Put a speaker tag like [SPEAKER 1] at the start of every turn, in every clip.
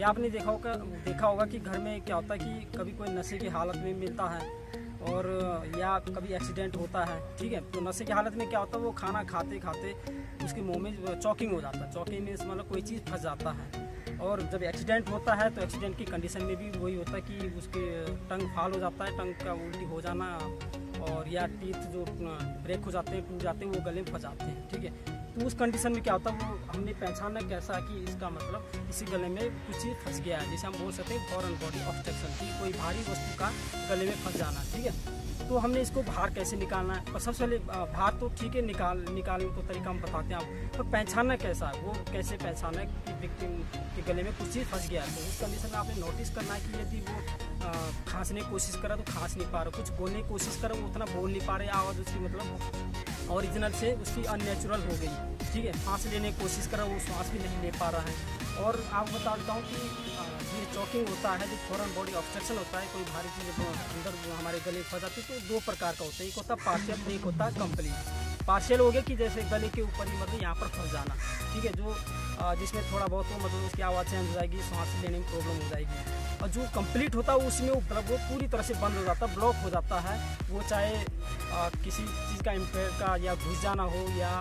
[SPEAKER 1] या आपने देखा होगा देखा होगा कि घर में क्या होता है कि कभी कोई नशे की हालत में मिलता है और, या कभी एक्सीडेंट होता है, ठीक है? तो नशे की हालत में क्या होता है, वो खाना खाते खाते उसके मुँह में चौकिंग हो जाता है, चौकिंग में मतलब कोई चीज़ फंस जाता है। और जब एक्सीडेंट होता है तो एक्सीडेंट की कंडीशन में भी वही होता है कि उसके टंग फाल हो जाता है, टंग का उल्टी हो जाना और या टीथ जो ब्रेक हो जाते हैं, टूट जाते हैं, वो गले में फंस जाते हैं, ठीक है? तो उस कंडीशन में क्या होता है, वो हमने पहचाना कैसा कि इसका मतलब इसी गले में कुछ चीज़ फंस गया है। जैसे हम बोल सकते हैं फॉरन बॉडी ऑब्स्ट्रक्शन की कोई भारी वस्तु का गले में फंस जाना, ठीक है? तो हमने इसको बाहर कैसे निकालना है? और सबसे पहले बाहर तो ठीक है, निकाल, निकालने को तरीका हम बताते हैं आपको तो पहचानना कैसा है? वो कैसे पहचाना है कि व्यक्ति के गले में कुछ चीज़ फंस गया है? तो उस कंडीशन में आपने नोटिस करना है कि यदि वो खांसने की कोशिश करा तो खांस नहीं पा रहा कुछ बोलने की कोशिश करा वो उतना बोल नहीं पा रहे आवाज़ उसकी मतलब ओरिजिनल से उसकी अननेचुरल हो गई। ठीक है, सांस लेने की कोशिश कर करा वो सांस भी नहीं ले पा रहा है। और आप बता देता हूँ कि ये चौकिंग होता है, जो फॉरन बॉडी ऑब्स्ट्रक्शन होता है, कोई भारी चीज़ अंदर हमारे गले फंस जाती है तो दो प्रकार का होता है। एक होता है पार्शियल एक होता है कंप्लीट पार्शियल हो गया कि जैसे गले के ऊपर ही मतलब यहाँ पर फंस जाना। ठीक है, जो जिसमें थोड़ा बहुत हो मतलब उसकी आवाज़ चेंज हो जाएगी, सांस लेने में प्रॉब्लम हो जाएगी। और जो कंप्लीट होता है उसमें वो वो पूरी तरह से बंद हो जाता है, ब्लॉक हो जाता है। वो चाहे किसी चीज़ का इम्पेयर का या घुस जाना हो या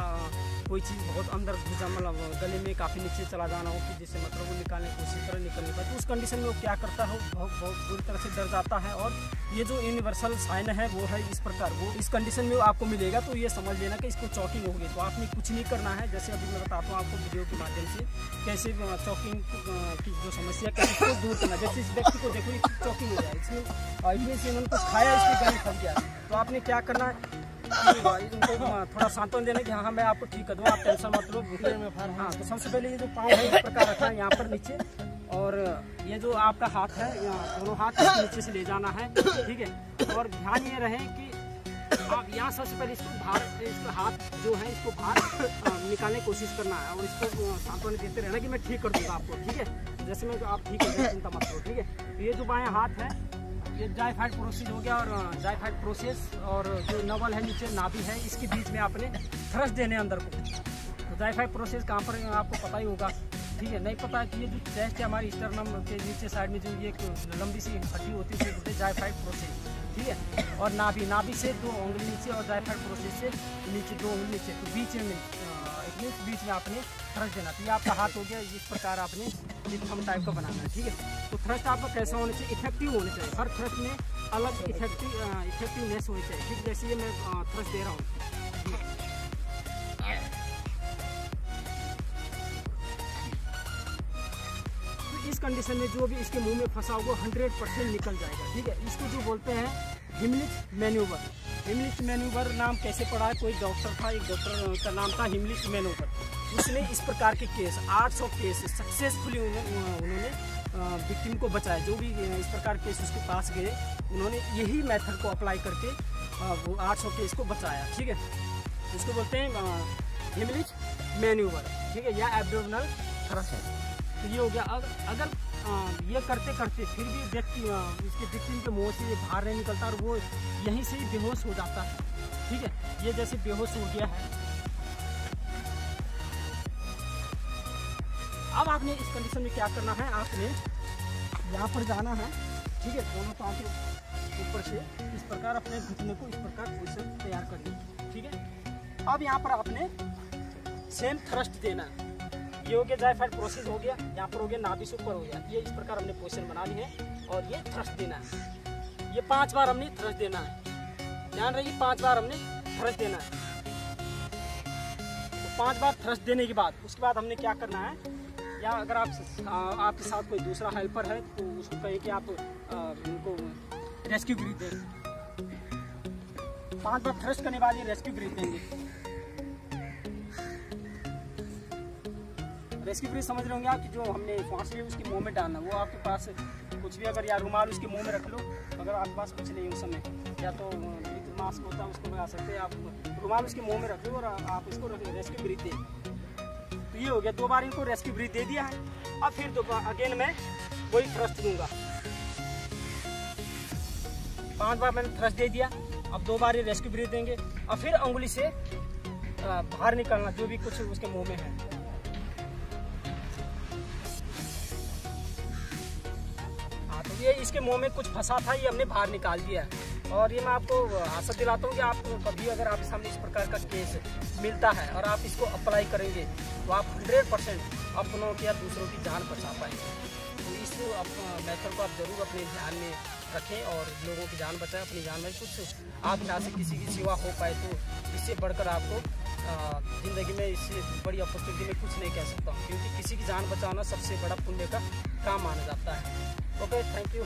[SPEAKER 1] कोई चीज़ बहुत अंदर घुसा मतलब गले में काफ़ी नीचे चला जाना हो कि जिससे मतलब वो निकालने की कोशिश करें निकल नहीं पाए तो उस कंडीशन में वो क्या करता है बहुत बहुत बुरी तरह से डर जाता है और ये जो यूनिवर्सल साइन है, वो है इस प्रकार। वो इस कंडीशन में आपको मिलेगा तो ये समझ लेना कि इसको चौकिंग होगी तो आपने कुछ नहीं करना है। जैसे अभी मैं बताता हूँ आपको वीडियो के माध्यम से कैसे चौकिंग की जो समस्या, कैसे इसको दूर करना जैसे इस व्यक्ति को देखो चौकिंग हो जाए इसमें इसमें से उन्होंने कुछ खाया इसके गले फंस गया तो आपने क्या करना है? उनको थोड़ा सांत्वन देना की हाँ हाँ मैं आपको ठीक कर दूँ आप टेंशन मत लो में हाँ। तो सबसे पहले ये जो पाँव है इस प्रकार रखना है यहाँ पर नीचे और ये जो आपका हाथ है यहाँ दोनों हाथ नीचे से ले जाना है ठीक है? और ध्यान ये रहे कि आप यहाँ सबसे पहले इसको बाहर इसका हाथ जो है इसको बाहर निकालने की कोशिश करना है और इसको सांत्वन देते रहना कि मैं ठीक कर दूँगा आपको ठीक है? जैसे मैं आप ठीक कर चिंता मत करो ठीक है? तो ये जो बाएँ हाथ है ये जायफाइड प्रोसेस हो गया और जायफाइड प्रोसेस और जो नवल है नीचे नाभि है, इसके बीच में आपने थ्रस्ट देने अंदर को। तो जायफाइड प्रोसेस कहाँ पर आपको पता ही होगा। ठीक है, नहीं पता कि ये जो चेस्ट है हमारी स्टर्नम के नीचे साइड में जो ये लंबी सी हड्डी होती है उसे जायफाइड प्रोसेस ठीक है, और नाभि नाभि से दो उंगली नीचे और जायफाइड प्रोसेस से नीचे, दो उंगली नीचे। तो बीच में बीच में आपने थ्रस्ट देना। तो ये आपका हाथ हो गया, इस प्रकार आपने हम टाइप का बनाना है, ठीक है? तो थ्रस्ट आपका कैसा होना चाहिए? इफ़ेक्टिव होना चाहिए। हर थ्रस्ट में अलग इफ़ेक्टिव इफेक्टिवनेस होनी चाहिए। ठीक जैसे ये मैं थ्रस्ट दे रहा हूँ। तो इस कंडीशन में जो भी इसके मुँह में फंसा होगा हंड्रेड परसेंट निकल जाएगा। ठीक है, इसको जो बोलते हैं हिमलिच मैन्यूवर हिमलिच मैन्यूवर नाम कैसे पड़ा है? कोई डॉक्टर था, एक डॉक्टर का नाम था हिमलिच मैन्यूवर उसने इस प्रकार के केस 800 केस सक्सेसफुली उन्होंने विक्टिम को बचाया जो भी इस प्रकार केस उसके पास गए, उन्होंने यही मेथड को अप्लाई करके वो 800 केस को बचाया, ठीक है? इसको बोलते हैं हिमलिच मैन्यूवर ठीक है? या एब्डोमिनल थ्रस्ट तो ये हो गया। अगर अगर ये करते करते फिर भी व्यक्ति इसके विक्टिम के मुँह से बाहर नहीं निकलता और वो यहीं से ही बेहोश हो जाता है, ठीक है? ये जैसे बेहोश हो गया है अब आपने इस कंडीशन में क्या करना है? आपने यहाँ पर जाना है, ठीक है? दोनों पाँव के ऊपर से इस प्रकार अपने घुटने को इस प्रकार पोजिशन तैयार कर दिया ठीक है? अब यहाँ पर आपने सेम थ्रस्ट देना है। ये हो गया जायफाइड प्रोसेस हो गया, यहाँ पर हो गया नाभि ऊपर हो गया। ये इस प्रकार हमने पोजिशन बना ली है और ये थ्रस्ट देना है। ये पाँच बार हमने थ्रस्ट देना है। ध्यान रहिए, पाँच बार हमने थ्रस्ट देना है। तो पाँच बार थ्रस्ट देने के बाद, उसके बाद हमने क्या करना है? या अगर आप आपके साथ कोई दूसरा हेल्पर है तो उसको कहे कि आप उनको रेस्क्यू ब्रीथ दें। पाँच बार थ्रस्ट करने ये रेस्क्यू ब्रीथ देंगे। रेस्क्यू ब्रीथ समझ रहे होंगे आप कि जो हमने फांस ली उसकी मुँह में डालना, वो आपके पास कुछ भी अगर या रुमाल उसके मुँह में रख लो, अगर आपके पास कुछ नहीं उस समय, या तो मास्क होता है, उसको लगा सकते हैं आप। रुमाल उसके मुँह में रख लो और आप इसको रेस्क्यू ब्रीथ दें। ये हो गया, दो बार इनको रेस्क्यू ब्रीथ दे दिया है। अब फिर दो अगेन मैं वही थ्रस्ट दूँगा। पाँच बार मैंने थ्रस्ट दे दिया, अब दो बार ये रेस्क्यू ब्रीथ देंगे। और फिर उंगली से बाहर निकलना, जो भी कुछ उसके मुँह में है। हाँ तो ये इसके मुँह में कुछ फंसा था, ये हमने बाहर निकाल दिया है। और ये मैं आपको आशा दिलाता हूँ कि आप कभी अगर आपके सामने इस प्रकार का केस मिलता है और आप इसको अप्लाई करेंगे तो आप हंड्रेड परसेंट अपनों की या दूसरों की जान बचा पाएँगे। तो इस मेथड को आप ज़रूर अपने ध्यान में रखें और लोगों की जान बचाएँ, अपनी जान में कुछ आप यहाँ से किसी की सेवा हो पाए तो इससे बढ़कर आपको ज़िंदगी में इससे बड़ी अपॉर्चुनिटी में कुछ नहीं कह सकता क्योंकि किसी की जान बचाना सबसे बड़ा पुण्य का काम माना जाता है। Okay thank you